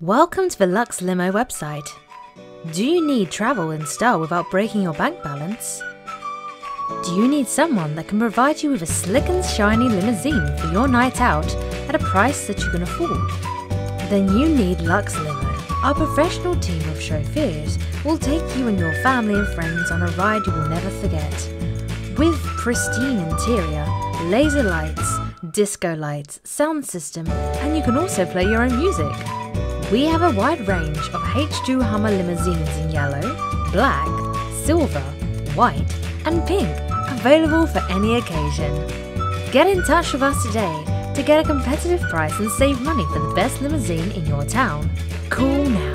Welcome to the Lux Limo website. Do you need travel in style without breaking your bank balance? Do you need someone that can provide you with a slick and shiny limousine for your night out at a price that you can afford? Then you need Lux Limo. Our professional team of chauffeurs will take you and your family and friends on a ride you will never forget. With pristine interior, laser lights, disco lights, sound system, and you can also play your own music. We have a wide range of H2 Hummer limousines in yellow, black, silver, white, and pink, available for any occasion. Get in touch with us today to get a competitive price and save money for the best limousine in your town. Call now